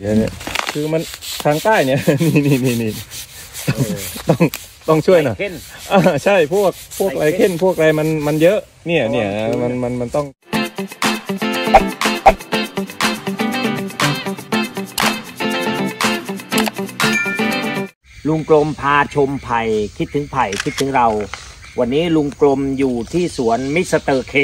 เดี๋ยวเนี่ยคือมันทางใต้เนี่ย นี่นี่นี่นี่ต้องต้องช่วยหน่อยเข้นอ่าใช่พวกพวกไลไลเคนเค้นพวกอะไรมันมันเยอะ เนี่ยเนี่ยอ๋อมันมันมันต้องลุงกลมพาชมไผ่คิดถึงไผ่คิดถึงเรา วันนี้ลุงกลมอยู่ที่สวนมิสเตอร์เค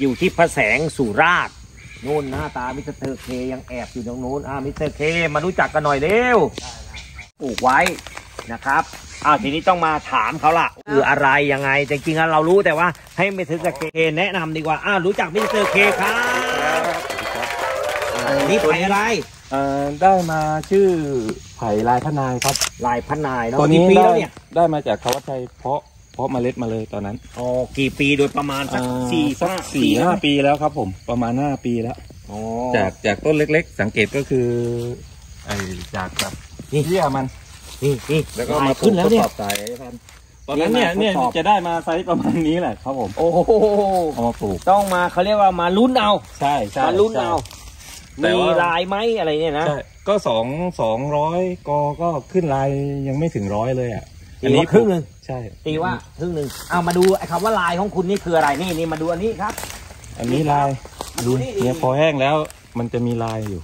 อยู่ที่พระแสงสุราษฎร์ นู่นหน้าตามิสเตอร์เคยังแอบอยู่ตรงนู้นอ่ามิสเตอร์เคมารู้จักกันหน่อยเร็วปลูกไว้นะครับอ้าวทีนี้ต้องมาถามเขาล่ะคืออะไรยังไงจริงๆแล้วเรารู้แต่ว่าให้มิสเตอร์เคแนะนำดีกว่าอ้าวรู้จักมิสเตอร์เคครับอ่านี่ไผ่อะไรเอ่อได้มาชื่อไผ่ลายพะนายครับลายพะนายเนาะตัวนี้กี่ปีได้แล้วเนี่ยได้มาจากเขาวัดชัยเพาะ เพาะเมล็ดมาเลยตอนนั้นอ๋อกี่ปีโดยประมาณสักอ่าสี่สักสี่ห้าปีแล้วครับผมประมาณห้าปีแล้วอ๋อจากจากต้นเล็กๆ สังเกตก็คือไอจากแบบนี่เบี้ยมันนี่นี่แล้วก็ลมาขึ้นแล้วเนี่ยทดสอบสายพันธุ์ตอนนั้นเนี่ยนี่เนี่ยมาทดสอบจะได้มาไซส์ประมาณนี้แหละครับผม โอ้โหเอามาปลูกต้องมาเขาเรียกว่ามาลุ้นเอา ใช่ใช่มาลุ้นใช่เอาแต่มีว่าลายไหมอะไรเนี่ยนะใช่ก็สองสองร้อยกอก็ขึ้นลายยังไม่ถึงร้อยเลยอะ ตีว่าครึ่งหนึ่งใช่ตีว่าครึ่งหนึ่งเอามาดูไอ้คำว่าลายของคุณนี่คืออะไรนี่นี่มาดูอันนี้ครับ อันนี้ลายดูนี่เนี่ยพอแห้งแล้วมันจะมีลายอยู่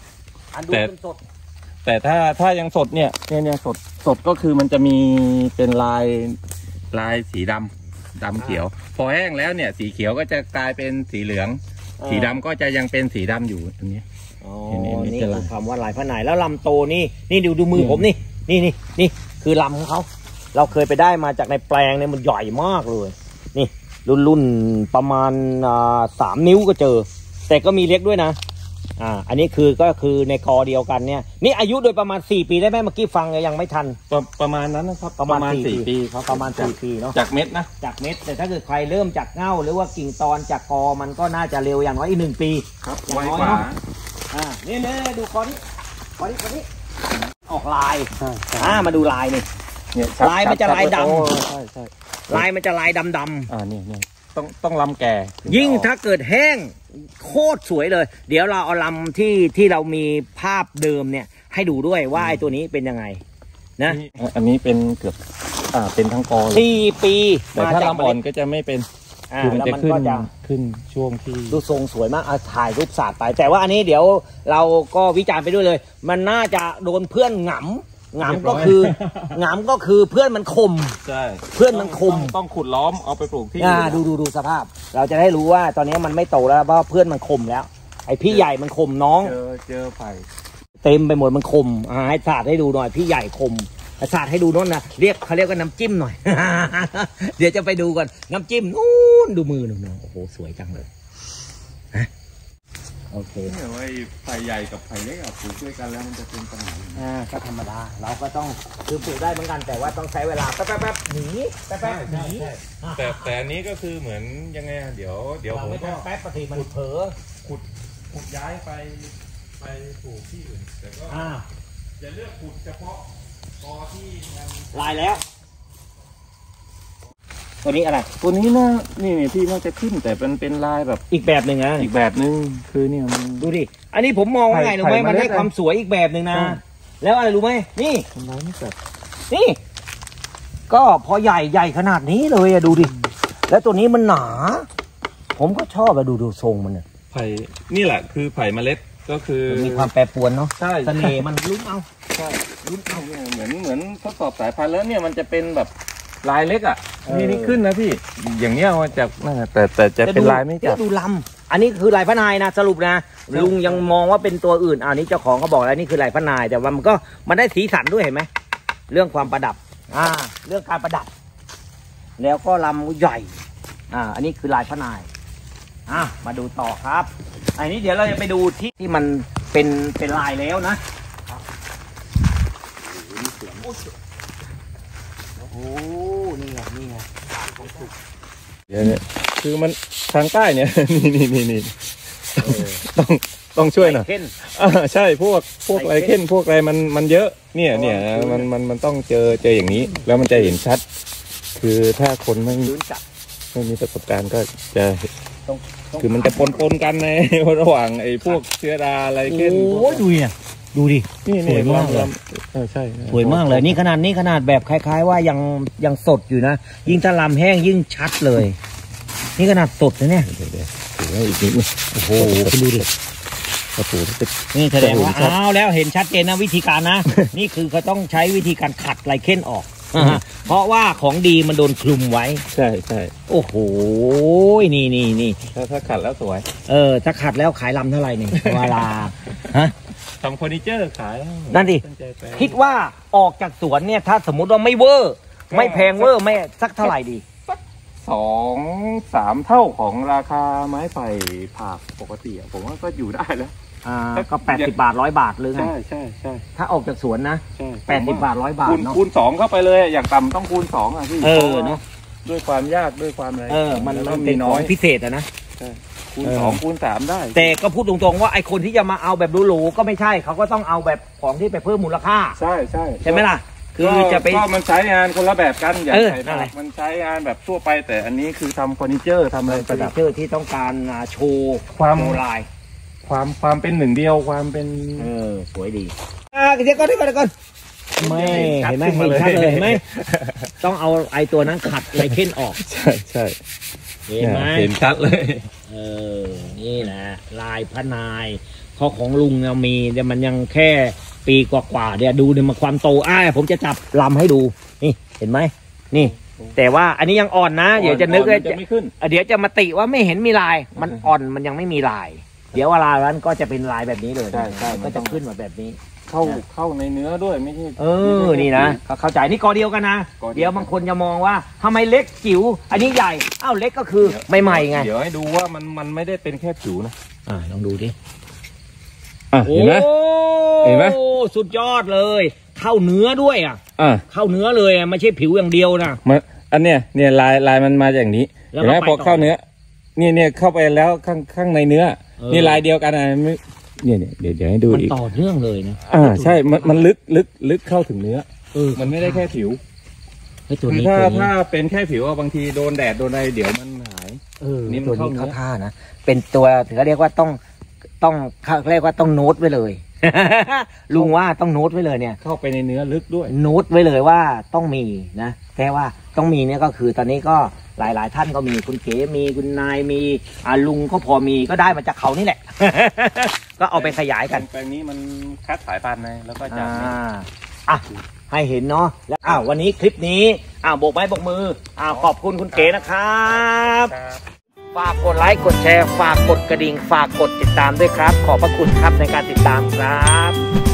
อันดูแต่เป็นสดแต่ถ้าถ้ายังสดเนี่ยเนี่ยเนี่ยสดสดก็คือมันจะมีเป็นลายลายสีดำดำเขียว พอแห้งแล้วเนี่ย สีเขียวก็จะกลายเป็นสีเหลือง สีดำก็จะยังเป็นสีดำอยู่อันนี้อ๋อนี่นี่นี่จะคืลาอยคำว่าลายพระนายแล้วลำโตนี่นี่ดูดูมือผมนี่นี่นี่นี่คือลำของเขา เราเคยไปได้มาจากในแปลงเนี่ยมันใหญ่มากเลย นี่รุ่นรุ่นประมาณอ่าสามนิ้วก็เจอ แต่ก็มีเล็กด้วยนะ อ่า อันนี้คือก็คือในกอเดียวกันเนี่ย นี่อายุโดยประมาณ4ปีได้ไหมเมื่อกี้ฟังยังไม่ทัน ประประมาณนั้นนะครับ ประมาณสี่สี่ปีปีครับประมาณจาก4ปีเนาะจากเม็ดนะจากเม็ดแต่ถ้าเกิดใครเริ่มจากเง่าหรือว่ากิ่งตอนจากกอมันก็น่าจะเร็วอย่างน้อยอีกหนึ่งปีครับอย่างไวน้อยกว่าเนอะอ่านี่นี่ดูคอนี้คอนี้คอนี้ออกลายอ่ามาดูลายนี่ เนี่ยลายมันจะลายดำ โอ้ใช่ใช่ลายมันจะลายดำๆอ่าเนี่ยเนี่ยต้องต้องลำแก่ถึยิ่งจะออกถ้าเกิดแห้งโคตรสวยเลย เดี๋ยวเราเอาลำที่ที่เรามีภาพเดิมเนี่ย ให้ดูด้วยว่าไอ้ตัวนี้เป็นยังไง นะนี่อันนี้เป็นเกือบอ่าเป็นทั้งกอเลยสี่ปีแต่ถ้าจกลำอ่อนก็จะไม่เป็นอ่าคือมันแล้วจะมันขึ้นก็จะ ขึ้นช่วงที่ดูทรงสวยมากเอาถ่ายรูปสาดไป แต่ว่าอันนี้เดี๋ยวเราก็วิจารณ์ไปด้วยเลย มันน่าจะโดนเพื่อนหงำ หงำก็คือหงำก็คือเพื่อนมันคม ใช่เพื่อนมันคม ต้องต้องขุดล้อมเอาไปปลูกที่อ่าอื่นดูดูดูสภาพ เราจะได้รู้ว่าตอนนี้มันไม่โตแล้วเพราะเพื่อนมันคมแล้ว ไอพี่ใหญ่มันคมน้อง เจอเจอไผ่เต็มไปหมดมันคมอ่าให้สาดให้ดูหน่อยพี่ใหญ่คมสาดให้ดูโน้นนะเรียกเขาเรียกว่าน้ำจิ้มหน่อย เดี๋ยวจะไปดูกันน้ำจิ้มนู้นดูมือหนูโอ้โหสวยจังเลยฮะ โอเคเนี่ยไอ้ไผ่ใหญ่กับไผ่เล็กอะปลูกด้วยกันแล้วมันจะเป็นปัญหาอ่าก็ธรรมดาเราก็ต้องคือปลูกได้เหมือนกันแต่ว่าต้องใช้เวลาแป๊บแป๊บแป๊บหนีแป๊บแป๊บหนีแต่แต่อันนี้ก็คือเหมือนยังไงอะเดี๋ยวเดี๋ยวเราผมไม่ก็แป๊บแป๊บปกติมันเผลอขุดขุดย้ายไปไปปลูกที่อื่นแต่ก็อ่าจะเลือกขุดเฉพาะกอที่มัน ลายแล้ว ตัวนี้อะไร ตัวนี้นะนี่นี่พี่น่าจะขึ้นแต่เป็นเป็นลายแบบอีกแบบหนึ่งนะอีกแบบนึงคือเนี่ยมัน ดูดิ อันนี้ผมมองว่าไงไข่รู้ไหมไข่มันเมล็ดให้ความสวยอีกแบบหนึ่งนะอ่าแล้วอะไรรู้ไหมนี่ทำร้ายไม่เสร็จนี่ ก็พอใหญ่ใหญ่ขนาดนี้เลยอะดูดิ แล้วตัวนี้มันหนา ผมก็ชอบอะดูดูทรงมันเนี่ยไผ่นี่แหละคือไผ่เมล็ดก็คือมันมีความแปรปรวนเนาะใช่เสน่ห์มันลุ้นเอาใช่รุ่นเอาเนี่ยเหมือนเหมือนทดสอบสายพันธุ์แล้วเนี่ยมันจะเป็นแบบ ลายเล็กอะเออนี่นี่ขึ้นนะพี่ อย่างเงี้ยมาจากนั่นน่ะแต่แต่จะเป็นลายไม่จับดูลำอันนี้คือลายพระนายนะสรุปนะลุงยังมองว่าเป็นตัวอื่นอันนี้เจ้าของเขาบอกแล้วนี่คือลายพระนาย แต่ว่ามันก็มันได้สีสันด้วยเห็นไหมเรื่องความประดับ อ่า เรื่องการประดับ แล้วก็ลำใหญ่ อ่า อันนี้คือลายพระนายอะมาดูต่อครับ อันนี้เดี๋ยวเราจะไปดูที่ที่มันเป็นเป็นลายแล้วนะ โอ้โหนี่ไงนี่ไงเดี๋ยวเนี่ยคือมันทางใต้เนี่ย นี่นี่นี่นี่ต้องต้องช่วยหน่อยเข้นอ่าใช่พวกพวกไลไรเคนเค้นพวกอะไรมันมันเยอะ เนี่ยเนี่ยมันมันมันต้องเจอเจออย่างนี้ แล้วมันจะเห็นชัด คือถ้าคนไม่ลุ้นจับไม่มีประสบการณ์ก็จะต้องคือมันจะปนปนๆกันในระหว่างไอ้พวกเชื้อราไรโอ้เค้นพวกยดูเนี่ย ดูดินี่สวยมากเลยลำเออใช่สวยมากเลยนี่ขนาดนี้ขนาดแบบคล้าย ๆ ว่ายังยังสดอยู่นะยิ่งถ้าลำแห้งยิ่งชัดเลย นี่ขนาดสดนะเนี่ยเดี๋ยวเดี๋ยวถือว่าอีกนิดนึงโอ้โหคุณดูดิโอ้โหติดนี่แสดงว่าจะเห็นชัดอ้าวแล้วเห็นชัดเจนนะวิธีการนะ นี่คือเขาต้องใช้วิธีการขัดไลเคนออกอ่าฮะเพราะว่าของดีมันโดนคลุมไว้ ใช่ใช่โอ้โหนี่นี่นี่ถ้าถ้าขัดแล้วสวย เออ ถ้าขัดแล้วขายลำเท่าไหร่นี่เวลาฮะ ทำเฟอร์นิเจอร์ขายนั่นดิ ตั้งใจแปลงคิดว่าออกจากสวนเนี่ย ถ้าสมมติว่าไม่เวอร์ ไม่แพงเวอร์ไม่สักเท่าไหร่ดี สองสามเท่าของราคาไม้ไผ่ผักปกติอะผมว่าก็อยู่ได้แล้ว อ่า ก็แปดสิบาทร้อยบาทหรือไง ใช่ใช่ใช่ถ้าออกจากสวนนะใช่แปดสิบบาทร้อยบาทคูณเนาะ คูณสองเข้าไปเลยอะอย่างต่ำต้องคูณสองอะพี่เออพรว่เนอะด้วยความยากด้วยความอะไรเออ มันแล้วมันก็เป็มีนขน้อองย พิเศษอะนะ คูณเออสองคูณสามได้ แต่ก็พูดตรงๆว่าไอคนที่จะมาเอาแบบหรูๆก็ไม่ใช่ เขาก็ต้องเอาแบบของที่ไปเพิ่มมูลค่า ใช่ใช่ใช่ไหมล่ะ คือก็จะไปก็มันใช้งานคนละแบบกันอย่างเออใส่นั่นแหผัละกมันใช้งานแบบทั่วไปแต่อันนี้คือทำเฟอร์นิเจอร์ทำอะไรเฟปอระร์นิดับเจอร์ที่ต้องการอ่าโชว์ความโชว์ลาย ความความเป็นหนึ่งเดียวความเป็น เออสวยดีอ่าเดี๋ยวก่อนเดี๋ยวก่อนเดี๋ยวก่อนไม่เห็นไหมเห็นชัดเลยเห็นไหมต้องเอาไอตัวนั้นขัดไลเคนออก ใช่ใช่ เห็นไหมเห็นชัดเลย เออ นี่แหละ ลายพระนายเพราะของลุงเนี่ยมีแต่มันยังแค่ปีกว่าๆเดี๋ยวดูเนี่ยมาความโตอ้ายผมจะจับลำให้ดู นี่เห็นไหมนี่ แต่ว่าอันนี้ยังอ่อนนะ เดี๋ยวจะนึกว่าจะจะไม่ขึ้นเดี๋ยวจะมาติว่าไม่เห็นมีลาย มันอ่อนมันยังไม่มีลาย เดี๋ยวเวลานั้นก็จะเป็นลายแบบนี้เลยใช่ใช่มัก็นต้จะองขึ้นมาแบบนี้ เข้าเข้าในเนื้อด้วยไม่ใช่เออนี่นะก็เข้าใจนี่กอเดียวกันนะกอเดียวเดี๋ยวบางคนจะมองว่าทำไมเล็กจิ๋วอันนี้ใหญ่อ้าวเล็กก็คือใหม่ๆไงเดี๋ยวให้ดูว่ามันมันไม่ได้เป็นแค่ผิวนะอ่าลองดูดิอะโอ้เห็นไหมเห็นไหมสุดยอดเลย เข้าเนื้อด้วยอะอะเข้าเนื้อเลยอะไม่ใช่ผิวอย่างเดียวนะมันอันเนี้ยเนี่ยลายลายมันมาจากอย่างนี้แล้วเห็นไหมก็ไปพอต่อเข้าเนื้อเนี่ยเนี่ยเข้าไปแล้วข้างข้างในเนื้อเออนี่ลายเดียวกันอะไม่ เนี่ยเนี่ยเดี๋ยวเดี๋ยวให้ดูมันอีก ต่อเนื่องเลยนะอ่าใช่ มันมันลึกลึกลึกเข้าถึงเนื้อ เออมันไม่ได้แค่ผิว ไอ้ตัวคือนี้ถ้าตัวนี้ถ้าเป็นแค่ผิวอะบางทีโดนแดดโดนอะไรเดี๋ยวมันหาย เออนี่มันตัวเข้านี้เนื้อ เข้าท่านะ เป็นตัวถือเรียกว่าต้องต้องเขาเรียกว่าต้องโน้ตไว้เลย ลุงว่าต้องโน้ตไว้เลยเนี่ย เข้าไปในเนื้อลึกด้วย โน้ตไว้เลยว่าต้องมีนะแค่ว่าต้องมีเนี่ยก็คือตอนนี้ก็หลาย ๆ ท่านก็มีคุณเก๋มีคุณนายมีอาลุงก็พอมีก็ได้มาจากเขานี่แหละ ก็เอาไปขยายกันแปลงนี้มันคัดสายพันธุ์ไงแล้วก็จะอ่าอะให้เห็นเนาะแล้วอ้าววันนี้คลิปนี้อ้าวโบกไม้โบกมืออ้าวขอบคุณคุณเก๋นะครับครับ ฝากกดไลค์กดแชร์ ฝากกดกระดิ่ง ฝากกดติดตามด้วยครับ ขอบพระคุณครับในการติดตามครับ